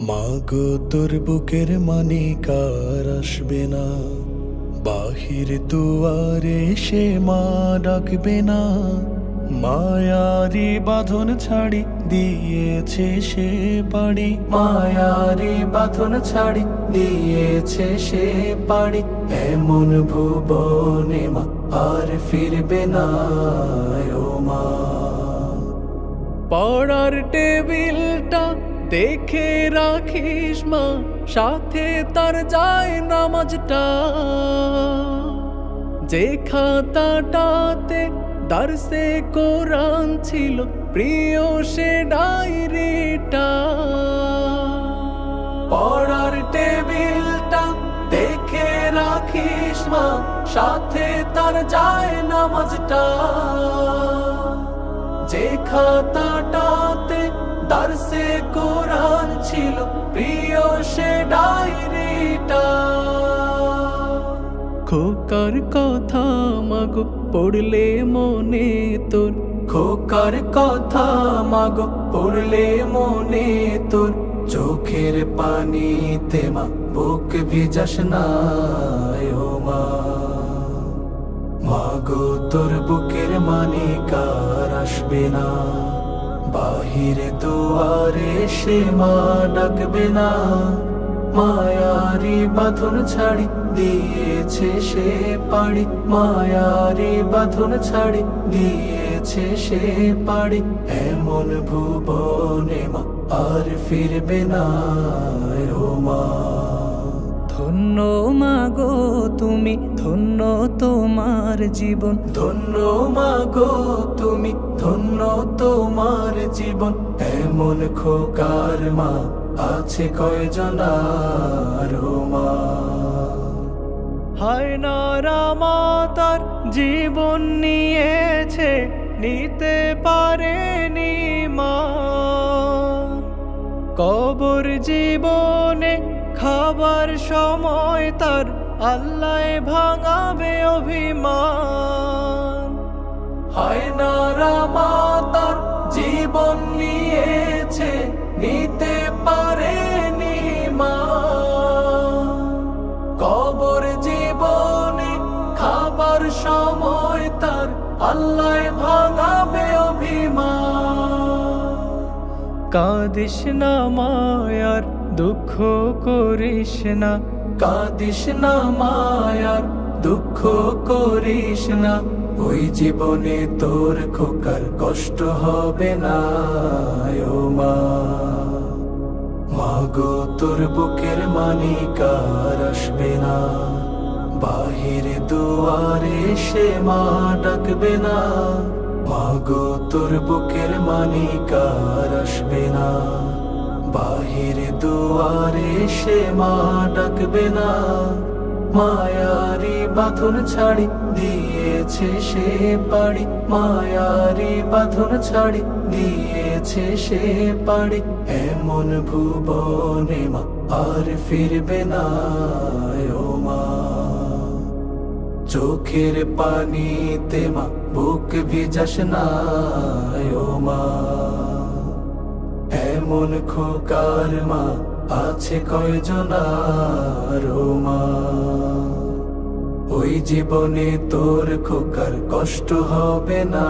মাগো তোর বুকের মানে কার আসবে না, বাহির দুয়ারে সে মা ডাকবে না। মায়ারি বাঁধন ছাড়ি দিয়েছে সে পাড়ি মায়ারি বাঁধন ছাড়ি দিয়েছে সে পাড়ি এমন ভুবনে মা আর ফিরবে না ও মা। পড়ার টেবিলটা দেখে রাখিস মা, সাথে তার যায় নামাজটা। যে খাতাটাতে দার্সে কোরআন ছিল, প্রিয় সে ডায়েরিটা। পড়ার টেবিলটা দেখে রাখিস মা, সাথে তার যায় নামাজটা। যে খাতাটাতে দার্সে কোরআন ছিল প্রিয় সে ডায়েরিটা। খোকার কথা মাগো পড়লে মনে তোর। খোকার কথা মাগো পড়লে মনে তোর। চোখের পানিতে মা বুক ভিজাস না মা। মাগো তোর বুকের মানে কার আসবে না। বাহিরে দুয়ারে সে মা ডাকবে না। মায়ারি বাঁধন ছাড়ি, দিয়েছে সে পাড়ি। মায়ারি বাঁধন ছাড়ি, দিয়েছে সে পাড়ি। এমন ভুবনে মা আর ফিরবে না। ও মা। ধন্য মাগো, তুমি ধন্য তোমার জীবন। ধন্য মাগো, তুমি ধন্য তোমার জীবন। এমন খোকার মা আছে কয়জনার মা? হায় নারামা, তার জীবন নিয়েছে, নিতে পারেনি মা। কবর জীবনে খাবার সময় তার আল্লাহ ভাঙাবে অভিমান। হায় নারা মাতার জীবন নিয়েছে নিতে পারেনি মা। কবর জীবনে খাবার সময় তার আল্লাহ ভাঙাবে অভিমান। কাঁদিস না মায়ার দুঃখ করিস না। কাঁদিস না মায়ার, দুঃখ করিস না। ওই জীবনে তোর খোকার কষ্ট হবে না, ও মা। মাগো, তোর বুকের মানিকার আসবে না। বাহিরে দুয়ারে সে মা ডাকবে না। মাগো, তোর বুকের মানিকার আসবে না। বাহিরে দুয়ারে সে মা ডাকবে না। মায়ারি বাঁধন ছাড়ি দিয়েছে সে পাড়ি। মায়ারি বাঁধন ছাড়ি দিয়েছে সে পাড়ি। এমন ভুবনে মা আর ফিরবে না ও মা। চোখের পানিতে মা বুক ভিজাস না ও মা। এমন খোকার মা আছে কয়জনার ও মা? ওই জীবনে তোর খোকার কষ্ট হবে না